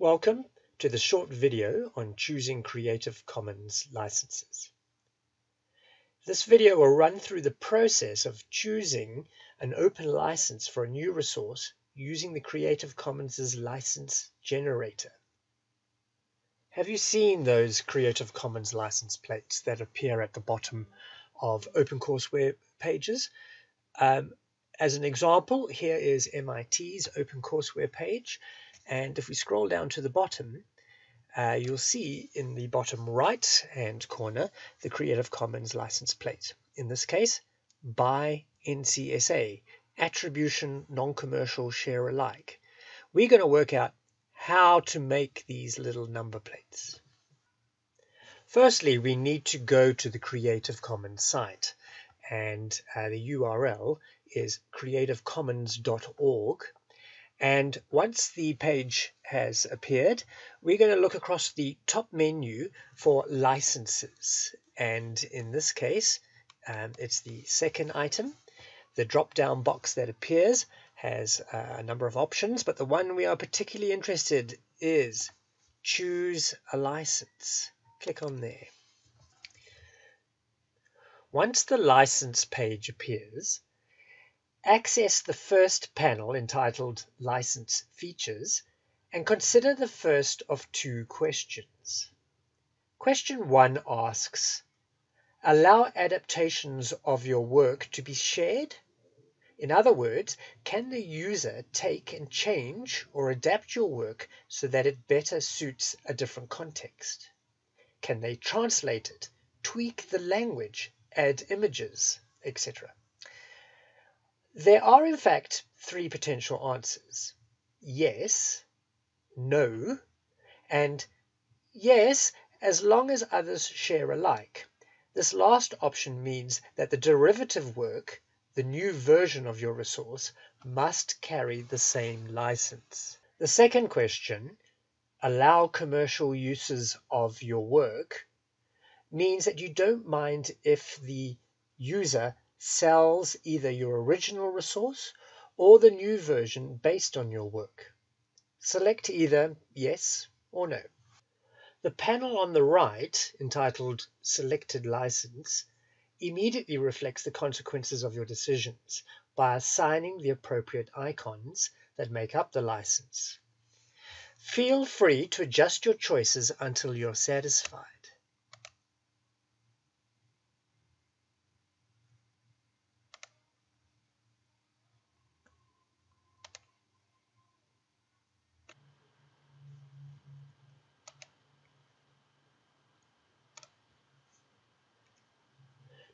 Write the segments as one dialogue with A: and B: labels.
A: Welcome to the short video on choosing Creative Commons licenses. This video will run through the process of choosing an open license for a new resource using the Creative Commons license generator. Have you seen those Creative Commons license plates that appear at the bottom of OpenCourseware pages? Um, as an example, here is MIT's OpenCourseware page and if we scroll down to the bottom, uh, you'll see in the bottom right hand corner the Creative Commons license plate. In this case, by NCSA, Attribution Non-Commercial Share Alike. We're going to work out how to make these little number plates. Firstly, we need to go to the Creative Commons site and uh, the URL is creativecommons.org and once the page has appeared, we're going to look across the top menu for licenses. And in this case, um, it's the second item. The drop-down box that appears has uh, a number of options, but the one we are particularly interested is choose a license. Click on there. Once the license page appears, Access the first panel entitled License Features and consider the first of two questions. Question 1 asks, Allow adaptations of your work to be shared? In other words, can the user take and change or adapt your work so that it better suits a different context? Can they translate it, tweak the language, add images, etc.? There are in fact three potential answers: yes, no, and yes as long as others share alike. This last option means that the derivative work, the new version of your resource, must carry the same license. The second question, allow commercial uses of your work, means that you don't mind if the user sells either your original resource or the new version based on your work. Select either yes or no. The panel on the right, entitled Selected License, immediately reflects the consequences of your decisions by assigning the appropriate icons that make up the license. Feel free to adjust your choices until you're satisfied.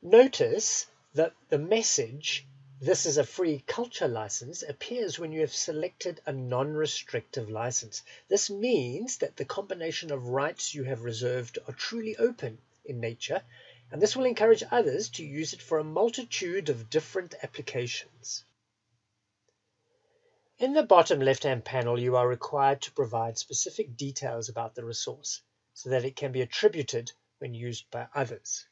A: Notice that the message, this is a free culture license, appears when you have selected a non-restrictive license. This means that the combination of rights you have reserved are truly open in nature, and this will encourage others to use it for a multitude of different applications. In the bottom left-hand panel, you are required to provide specific details about the resource so that it can be attributed when used by others.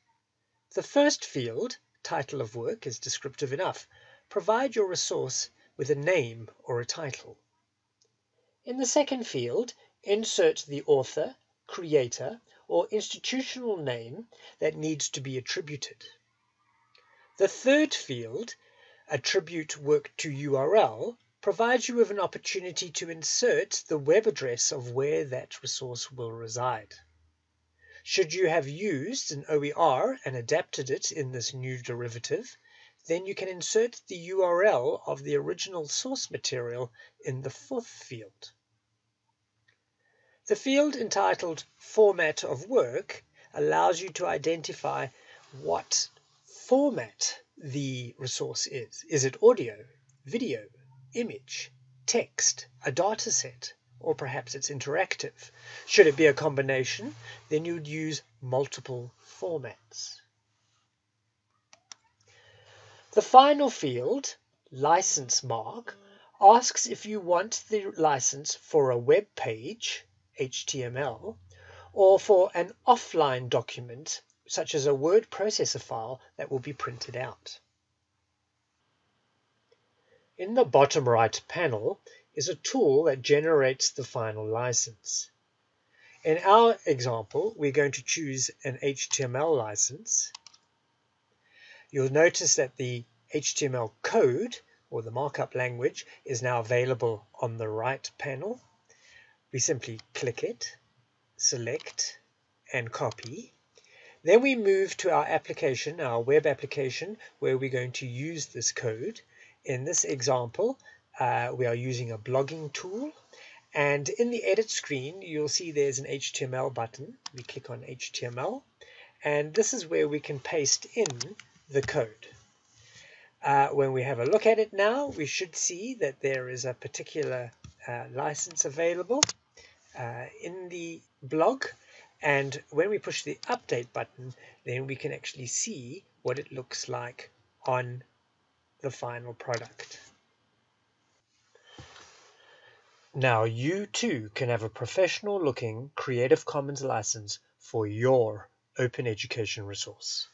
A: The first field, title of work, is descriptive enough. Provide your resource with a name or a title. In the second field, insert the author, creator, or institutional name that needs to be attributed. The third field, attribute work to URL, provides you with an opportunity to insert the web address of where that resource will reside. Should you have used an OER and adapted it in this new derivative, then you can insert the URL of the original source material in the fourth field. The field entitled Format of Work allows you to identify what format the resource is. Is it audio, video, image, text, a dataset, or perhaps it's interactive. Should it be a combination, then you'd use multiple formats. The final field, license mark, asks if you want the license for a web page, HTML, or for an offline document, such as a word processor file that will be printed out. In the bottom right panel, is a tool that generates the final license. In our example, we're going to choose an HTML license. You'll notice that the HTML code or the markup language is now available on the right panel. We simply click it, select and copy. Then we move to our application, our web application, where we're going to use this code. In this example, uh, we are using a blogging tool. And in the edit screen, you'll see there's an HTML button. We click on HTML. And this is where we can paste in the code. Uh, when we have a look at it now, we should see that there is a particular uh, license available uh, in the blog. And when we push the update button, then we can actually see what it looks like on the final product. Now you too can have a professional looking Creative Commons license for your open education resource.